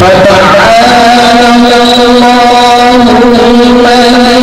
فتعالى الله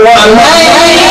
我们。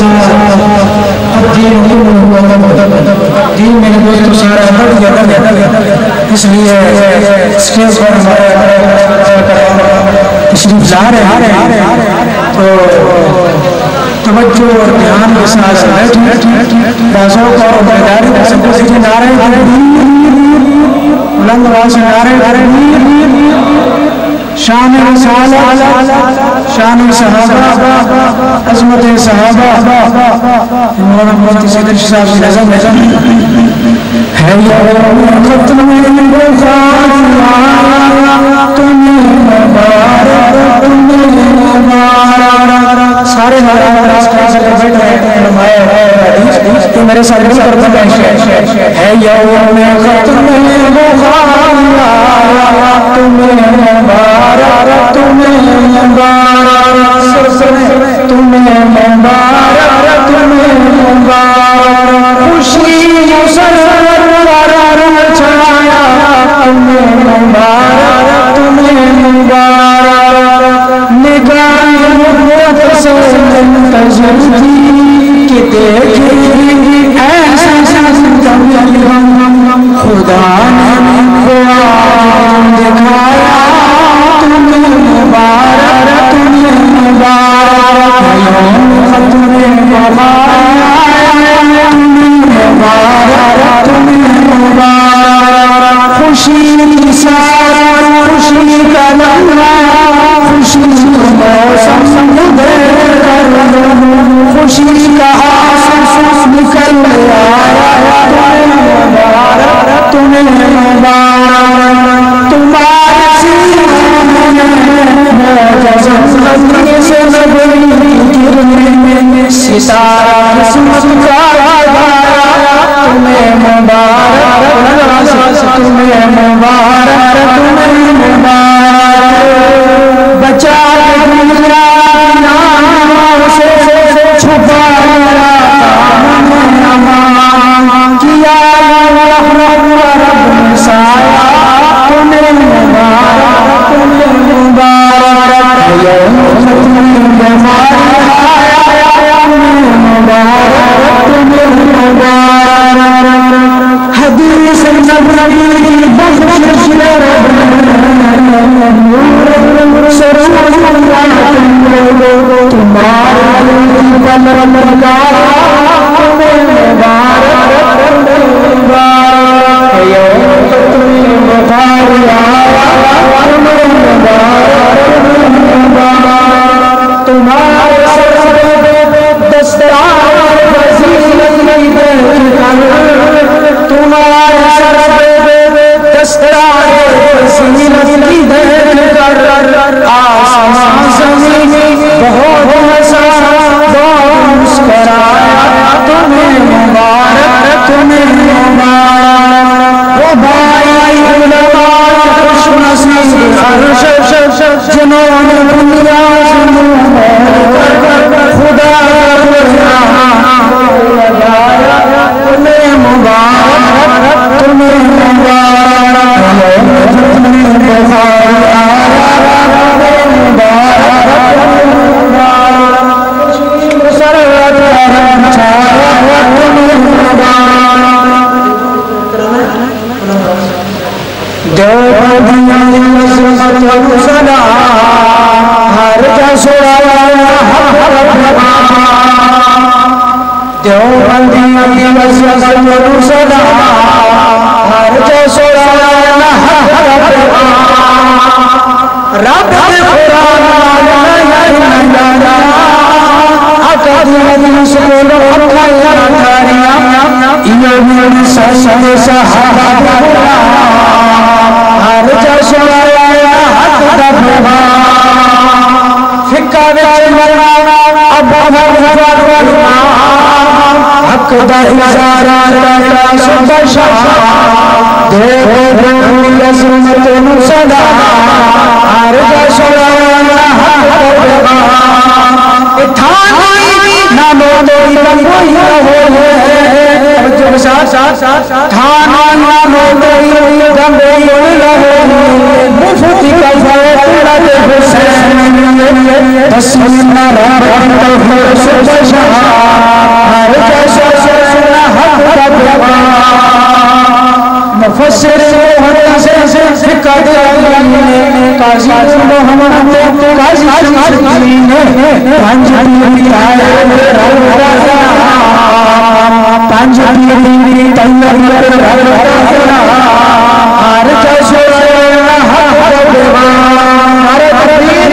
اب دین علم ہوا دین میرے دوستوں سارا ادب یا اس لیے اسٹیج پر ہمارے تشریف لا رہے ہیں تو توجہ اور دھیان کے ساتھ بیٹھیں بازوں کو اور بیداری کا سب سے نعرے بلند آواز سے نعرے شان رسالہ شان صحابہ، عظمت صحابہ، مولانا مفتی صدر صاحب کی نظم ہے یا یوم ختم سارے تو میرے ساتھ بھی کرتا ہے یوم ختم بخارا تمہیں مبارک تمہیں مبارک تمہیں مبارک تمہیں مبارک خوشی مسلم چھایا۔ تمہیں مبارک تمہیں مبارک۔ منتظر تھی کہ دیکھیں ایسا گرنے میں ستارہ قسمت کا تمہیں مبارک تمہیں مبارک تمہیں مبارک بچا دنیا نام سے چھپا کیا رب سایہ تمہیں مبارک تمہیں مبارک یوم ختم بیماری آیا مبارك مبارك حديث النبي بحر الشرف دفعہ فکا وچ مرنا ابا مرنا حق دا اشارہ کرنا صبح شاہ دیکھو دیکھو عظمت نو صدا ہر جشن حق دفعہ تھانی نامو دوئی لمبوئی ہوئے تھانا نامو دوئی لمبوئی ہوئے مفتی کا فیطلت حسین تسمین رب تفر سبشہ ہر جشن حق ربا مفسر محدث فقہ دین قاضی محمد قاضی شمسدین پنج پیری آئے پنج پیری تیار ہر جشن حق ربا ہر تکبیر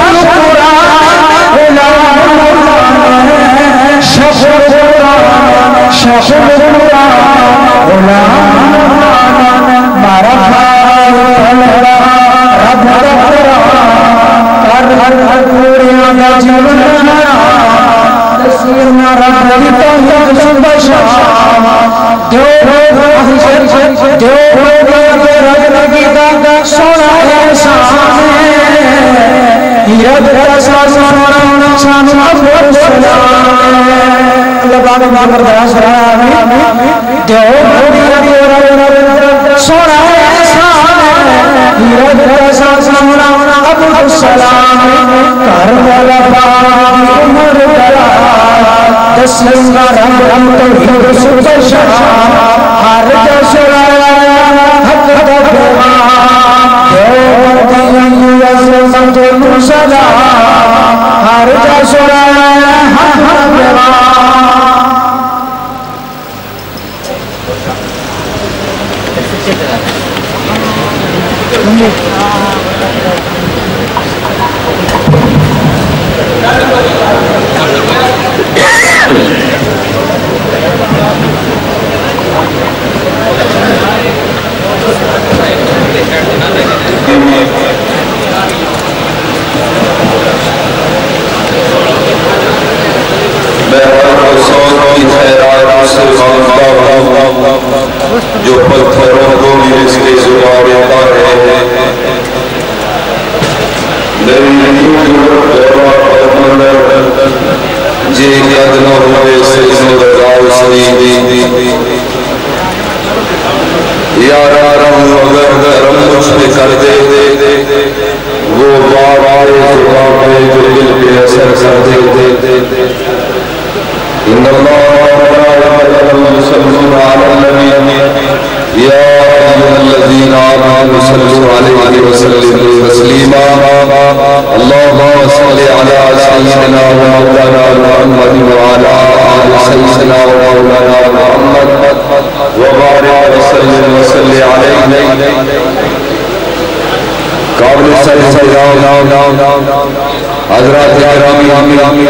دا سونا احسان ہیرت کا سونا۔ شان ابو اللہ پاک کا برداشت رہا دیو دیو رب سونا احسان ہیرت کا سونا ابو سلام کربلا پاک عمر کرا تسلیم رب ہم توحید صبح شام ہر جشن حق دفعہ جو پتھروں کو بھی اس کے سوا دیتا ہے جی ادنا ہوئے سے مددار سنی یار رم اگر رم مجھ پہ کر دے۔ وہ بار آئے زبان پہ جو دل پہ اثر کر دے۔ إن الله وملائكته يصلون على النبي يا أيها الذين آمنوا صلوا عليه وسلموا تسليما. اللهم صل على سيدنا ومولانا محمد وعلى آل سيدنا ومولانا محمد. وبارك وسلم وصل عليه. قابل سر سجاؤ حضرات اکرامی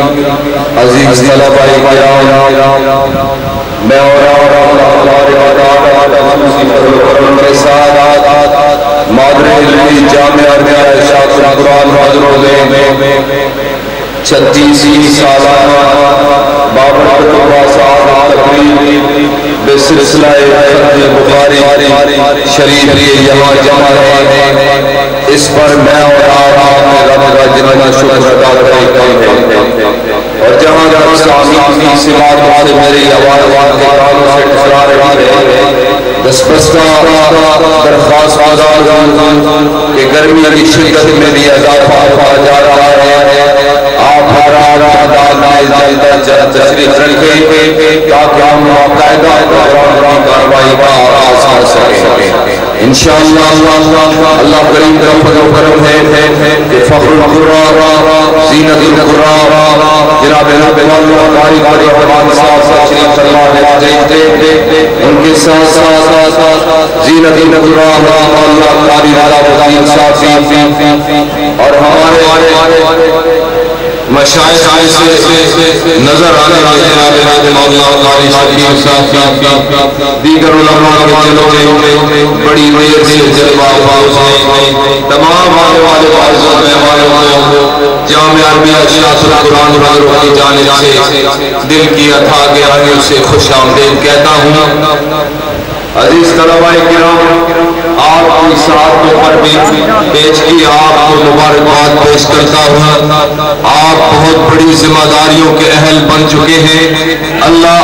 عزیز طلبہ کرام. میں اور اور ہمارے خصوصی فضل و کرم کے ساتھ مادر علمی جامعہ ارمیہ شاہ قرآن حضروں میں چھتیسی سالانہ بابر قطبہ صاحب تقریب بسلسلہ فتح بخاری شریف کے یہاں جمع ہے اس پر میں اور آپ نے رب کا جنہ شکر ادا کرے ہیں اور جہاں جہاں سامین کی سماعت سے میری آواز کے کانوں سے ٹکرا رہی ہے، دس بستہ درخواست آزاد کہ گرمی کی شدت میں بھی اضافہ ہوتا جا رہا ہے۔ آپ ہر آر آدھا نائز جلدہ تشریف رکھیں تاکہ ہم باقاعدہ قرآن کی کاروائی کا آغاز کر سکیں۔ انشاءاللہ، اللہ کریم کا فضل و کرم ہے کہ فخر القرآن، زینت القرآن ان کے ساتھ ساتھ زینت القرآن اللہ قاری صاحب اور ہمارے مشاہد سے نظر آنے والے جناب مولانا قاری شکیم صاحب دیگر علماء کے دلوں میں بڑی دیر سے جلوہ آفاز ہیں تمام آنے والے بازوں مہمانوں کو جامعہ عربیہ شاہ قرآن حضروں کی جانب سے دل کی اتھا گہرائیوں سے خوش آمدید کہتا ہوں۔ عزیز طلبہ کرام آپ کی ساتھ پر بھی پیش کی، آپ کو مبارکباد پیش کرتا ہوں۔ آپ بہت بڑی ذمہ داریوں کے اہل بن چکے ہیں۔ اللہ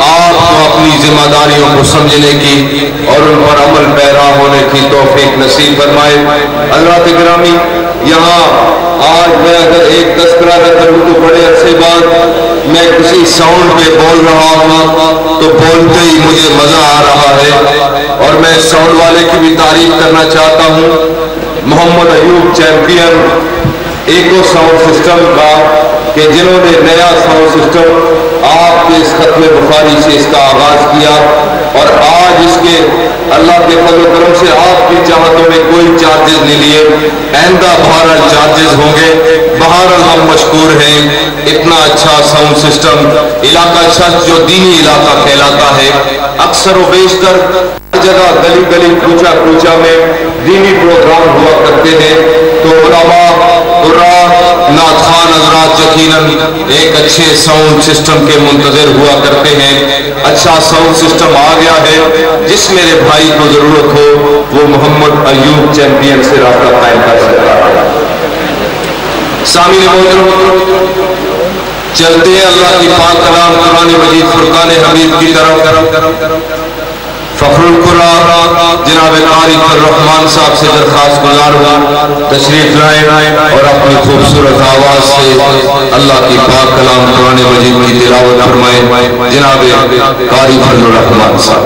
آپ کو اپنی ذمہ داریوں کو سمجھنے کی اور ان پر عمل پیرا ہونے کی توفیق نصیب فرمائے۔ اللہ گرامی، یہاں آج میں اگر ایک تذکرہ نہ کروں تو بڑے عرصے بعد میں کسی ساؤنڈ پہ بول رہا ہوں تو بولتے ہی مجھے مزہ آ رہا ہے۔ اور میں ساؤنڈ والے کی بھی تعریف کرنا چاہتا ہوں۔ Muhammad Ayub champion, echo sound system کا، کہ جنہوں نے نیا ساؤنڈ سسٹم آپ کے اس ختم بخاری سے اس کا آغاز کیا۔ اور آج اس کے اللہ کے فضل و کرم سے آپ کی چاہتوں میں کوئی چارجز نہیں لیے۔ آئندہ بہرحال چارجز ہوں گے۔ بہرحال ہم مشکور ہیں۔ اتنا اچھا ساؤنڈ سسٹم علاقہ چھت جو دینی علاقہ کہلاتا ہے، اکثر و بیشتر جگہ گلی گلی کوچا کوچا میں دینی پروگرام ہوا کرتے ہیں۔ تو علماء، قرآن نات خان حضرات یقیناً ایک اچھے ساؤنڈ سسٹم کے منتظر ہوا کرتے ہیں۔ اچھا ساؤنڈ سسٹم آ گیا ہے۔ جس میرے بھائی کو ضرورت ہو، وہ محمد ایوب چیمپئن سے رابطہ قائم کر سکتا ہے۔ سامعین محترم، چلتے ہیں اللہ کی پاک کلام قرآن مجید فرقان حمید کی طرف۔ فخر القرآن جناب قاری الرحمن صاحب سے درخواست گزار ہوا، تشریف لائیں اور اپنی خوبصورت آواز سے اللہ کی پاک کلام قرآن مجید کی تلاوت فرمائیں جناب قاری الرحمن صاحب۔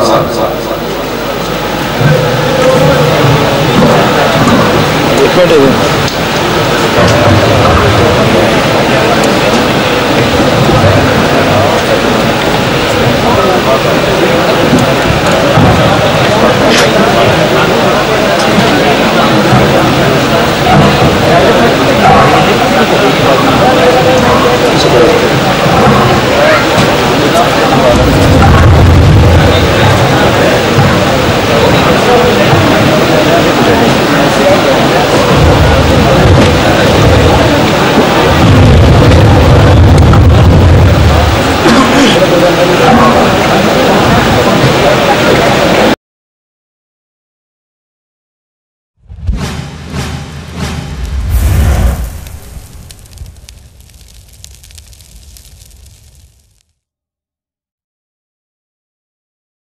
بیٹھے ہوئے